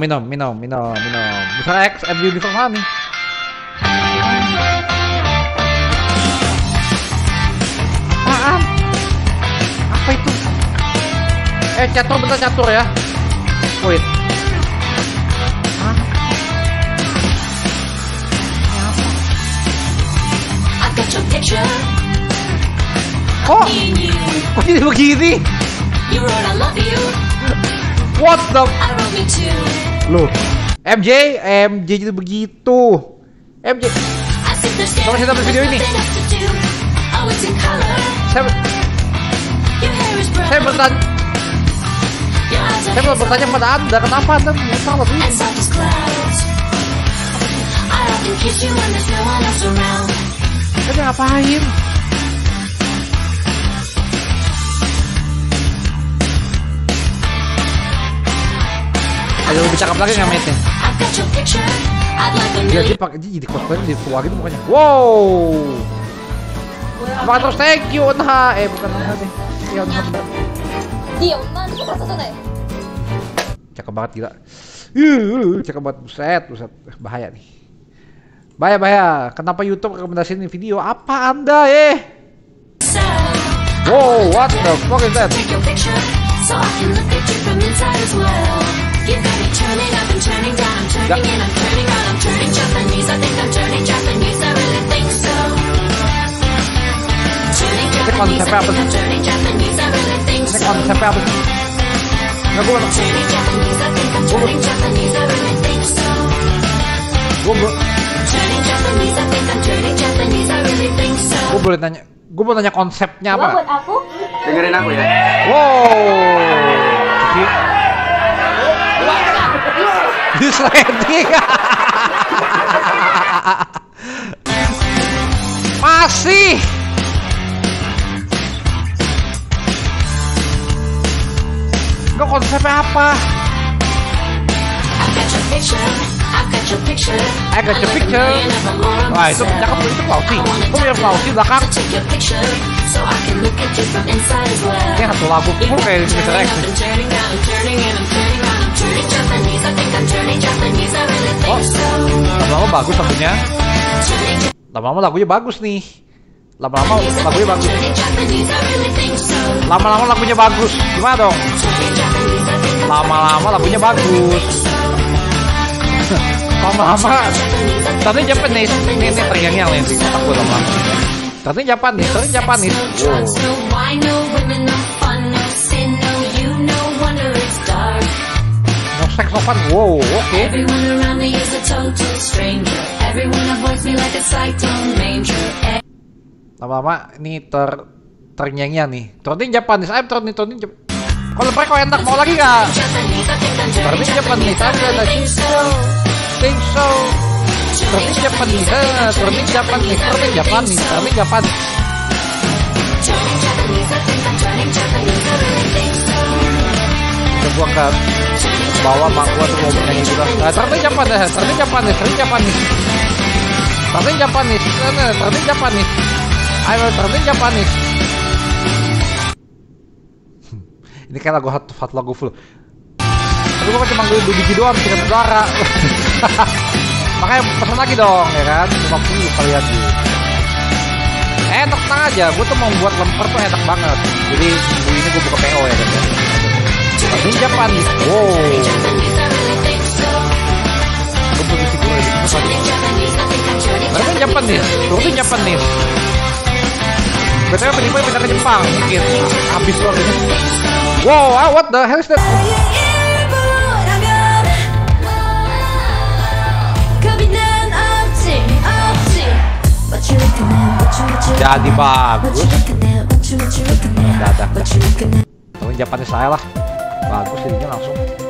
minum, minum, minum, minum. Misalnya X, MJ Universe mana nih? Apaan? Apa itu? Eh, catur bentar catur ya. Wait. Hah? You. Kok jadi begini? What the? Loh. MJ, MJ jadi begitu. MJ, Kamu cerita There's video ini? Oh, saya saya bertanya, saya mau bertanya pada anda, kenapa anda salah begini? And soft ayo lebih cakep lagi ngametnya. Iya dia pakai dia jadi cosplay dia tua gitu mukanya. Wow. Apa terus thank you Onha eh bukan Onha deh. Iya Onha benar. Iya Onha itu Cakep banget gila. Cakep banget buset buset eh, bahaya nih. Bahaya bahaya. Kenapa YouTube rekomendasiin video apa anda eh? Wow, what the fuck is that? Japanese, I konsepnya apa think I'm sih? turning Japanese. I really think Ini so. konsepnya apa sih? Nggak gue Turning Japanese, I think I'm turning Japanese. I really think so. gue gue Turning Japanese, I think I'm turning Japanese. I really think so. gue boleh tanya gue mau tanya konsepnya Gua apa? buat aku Dengerin aku ya. Wow. Di sliding. Masih. Enggak konsepnya apa? I got your picture. Wah itu cakep itu Klausi. Gue punya Klausi belakang. Ini satu lagu full kayak Mr. X. bagus lagunya. Lama-lama lagunya bagus nih. Lama-lama lagunya bagus. Lama-lama lagunya bagus. Gimana dong? Lama-lama lagunya bagus. Lama-lama. Tadi Japanese. Ini ini ternyanyi yang di otak gue lama-lama. Tadi Japanese. Tadi Japanese. Wow. no wine, no fun, no sin, no Lama-lama ini ter ternyanyi nih. Tadi Japanese. Ayo tadi tadi Jap- Kalau mereka enak mau lagi I'm Tadi turning Japanese. Japanese. I Ada really lagi. think so. Think so. Tadi Japanese. Eh, I'm turning Japanese. I really think so. Udah gua ke bawah mak tuh mau nyanyi juga. Nah, ternyata Japanese, ternyata Japanese, ternyata Japanese. Japanese, ternyata ternyata Japanese. Ayo, ternyata Japanese. Hmm, Ini kayak lagu hot, hot lagu full. Tapi gua cuma gue biji doang, tiga saudara. Makanya pesan lagi dong, ya kan? 50 kali aja. Enak tenang aja, gue tuh mau buat lemper tuh enak banget. Jadi minggu ini gue buka PO ya kan. Tapi Japanese, wow. Japanese, I think so. Gue beli Japanese, berarti Japanese. Betulnya penimpa pindah ke Jepang mungkin. Habis loh ini. Wow, ah, what the hell is that? Jadi bagus. Tapi Japanese saya lah. Bagus jadinya langsung.